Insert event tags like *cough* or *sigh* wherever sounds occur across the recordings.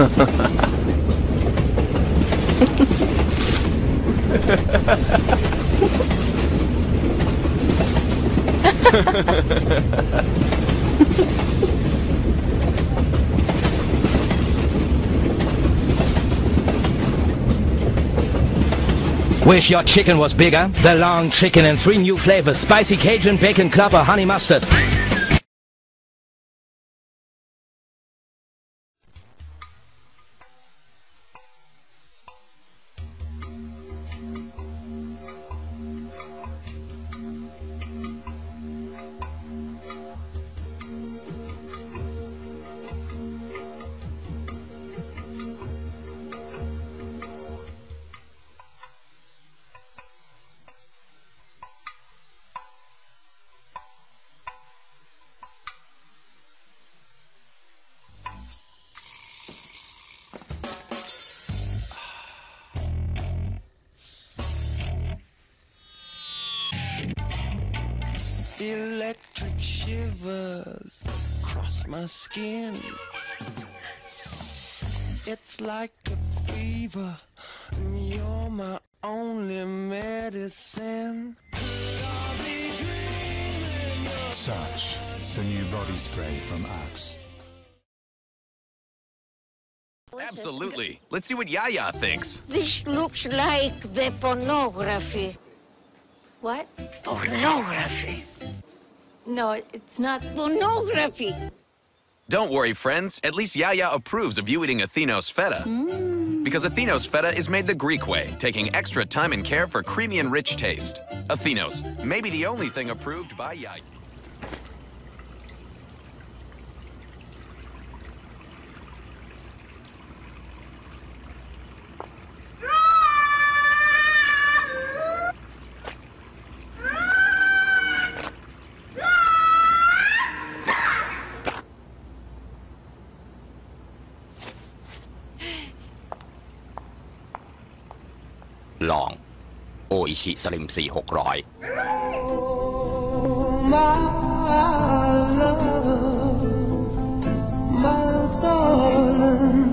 Wish your chicken was bigger? The long chicken in three new flavors. Spicy Cajun, bacon club or honey mustard. Electric shivers across my skin. It's like a fever, and you're my only medicine. Such, the new body spray from Axe. Absolutely. Let's see what Yaya thinks. This looks like the pornography. What? Pornography. No, it's not. Pornography. Don't worry, friends. At least Yaya approves of you eating Athenos feta. Mm. Because Athenos feta is made the Greek way, taking extra time and care for creamy and rich taste. Athenos, maybe the only thing approved by Yaya. " ลอง โออิชิสลิม4 600 my love, my darling.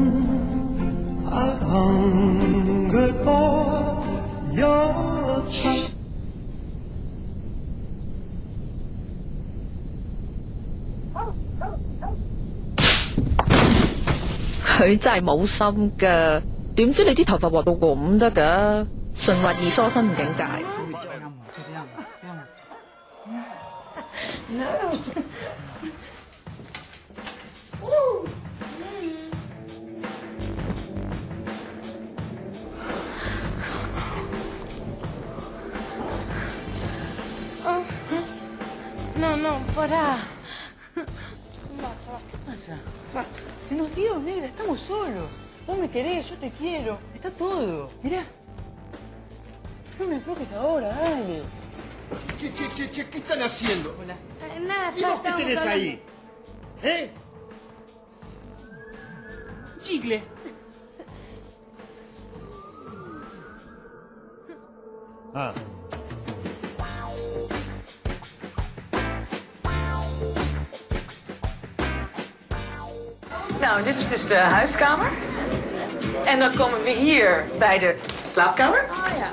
I've hungered for your touch. 佢真系冇心噶， 點知你啲頭髮畫到咁得噶？順滑而梳身境界。No, no, estamos solos. Vos me querés, yo te quiero. Está todo. Mirá. No me enfoques ahora, dale. Che, che, che, che, ¿qué están haciendo? Eh, nada, ¿Y vos qué tenés ahí? ¿Eh? Chicle. Ah. Nou, dit is dus de huiskamer. En dan komen we hier bij de slaapkamer. Oh ja.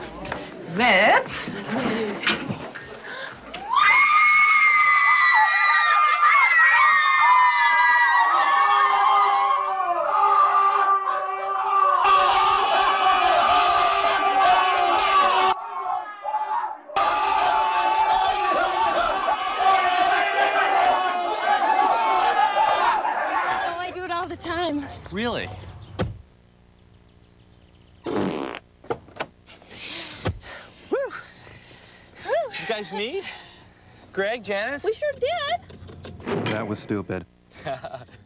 Met... Oh, I do it all the time. Really? Guys meet? Greg, Janice? We sure did. That was stupid. *laughs*